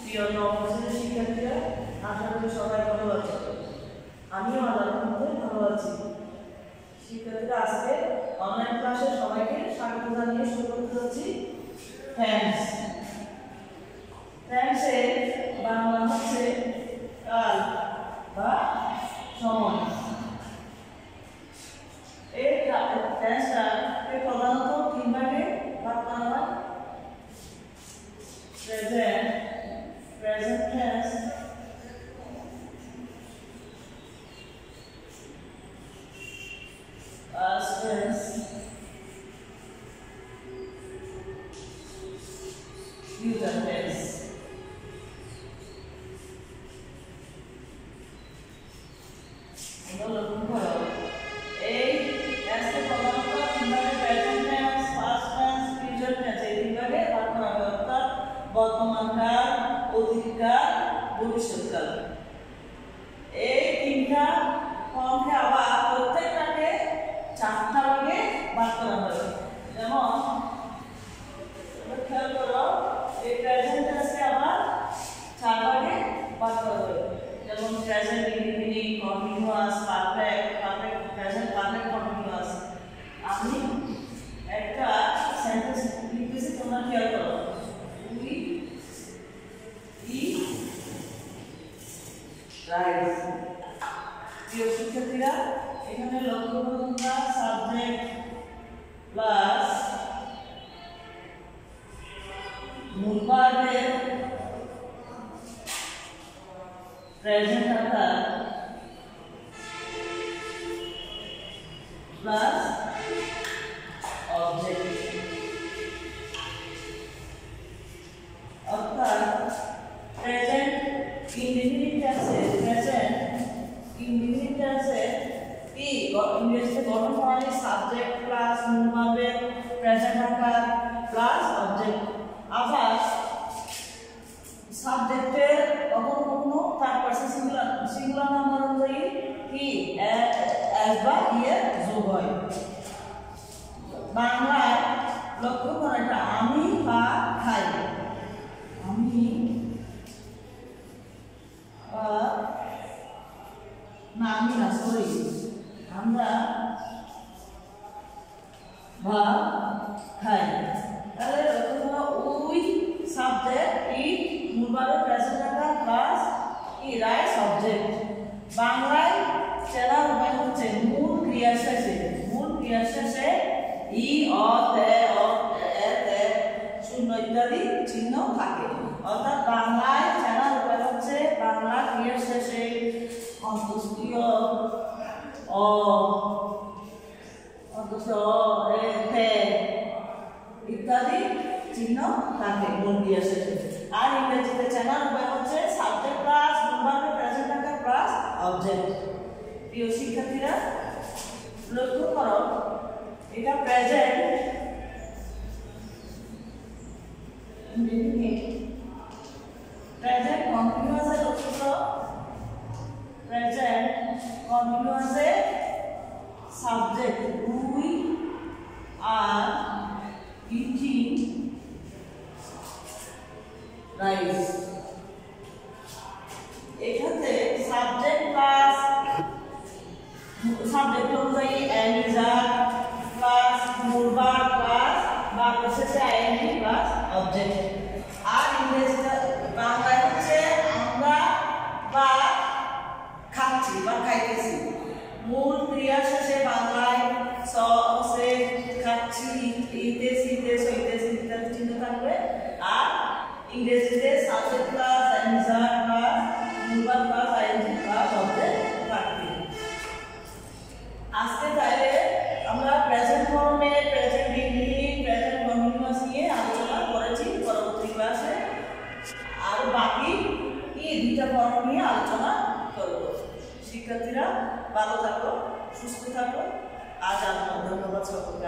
প্রিয় নবম শ্রেণির শিক্ষার্থীরা আশা করি সবাই ভালো আছো। আমিও আল্লাহর মধ্যে ভালো আছি। শিক্ষার্থীরা, আজকে অনলাইন ক্লাসে সবাইকে স্বাগত জানিয়ে শুরু করতে যাচ্ছি। থ্যাঙ্কস থ্যাঙ্কসের বাংলা হচ্ছে কাল বা সময় এই থ্যাঙ্কসটাকে প্রধানত তিন ভাগে ভাগ করা হয় present, present tense, past tense, future tense. এই tense কে প্রধানত তিনভাবে present tense, past tense, future tense এই তিনভাগে ভাগ করা ভবিষ্যৎকাল ভাগ করা হয় যেমন present indefinite continuous perfect perfect present perfect continuous আমি একটা সেন্টেন্স লিখতেছি তোমরা খেয়াল করো উই eat rice প্রিয় শিক্ষার্থীরা এখানে লক্ষ্য করো তোমরা সাবজেক্ট প্লাস মূল ভার্বের প্রেজেন্ট আকার প্লাস অবজেক্ট অর্থাৎ প্রেজেন্ট ইনডিফিনিট টেন্সে প্রেজেন্ট ইনডিফিনিট টেন্সে কি ইংরেজিতে গঠন প্রণালী সাবজেক্ট প্লাস মূল অ্যাজ বা ইয়ে যোগ হয় বাংলায় লক্ষ্য করা এটা আমি বা খাই আমি আহ, না আমি না সরি আমরা ভাত খাই তাহলে লক্ষ্য করো we subject it Mubarak present রাখা প্লাস ই রাইট সাবজেক্ট বাংলায় চেনার শেষে মূল ক্রিয়া শেষে ই, অ, তে, অ এ, তে, শূন্য ইত্যাদি চিহ্ন থাকে। অর্থাৎ বাংলায় চেনার উপায় হচ্ছে, বাংলা ক্রিয়া শেষে অন্ত্যেষ্টিয় অ অন্তত এ, তে ইত্যাদি চিহ্ন থাকে মূল ক্রিয়া শেষে আর ইংরেজিতে চেনার উপায় হচ্ছে সাবজেক্ট প্লাস মুম্বাইকে প্রেজেন্ট প্লাস অবজেক্ট প্রিয় শিক্ষার্থীরা লক্ষ্য করো এটা প্রেজেন্ট প্রেজেন্ট কন্টিনিউয়াসে লক্ষ্য করো present কন্টিনিউয়াসে subject we are eating rice বা শেষে আইএনজি প্লাস অবজেক্ট আর ইংরেজিতে বাংলায় হচ্ছে আমরা বা খাচ্ছি বা খাইতেছি মূল ক্রিয়া শেষে বাংলায় স সে খাচ্ছি ইতেছি ইতেছ ইতেছি ইত্যাদি চিহ্ন থাকবে আর ইংরেজিতে subject plus answer plus মূলবার plus ING plus object থাকবে আজকে তাহলে বাকি এই দুইটা ফর্ম নিয়ে আলোচনা করব। শিক্ষার্থীরা ভালো থাকো, সুস্থ থাকো। আজ আপনার ধন্যবাদ সকলকে।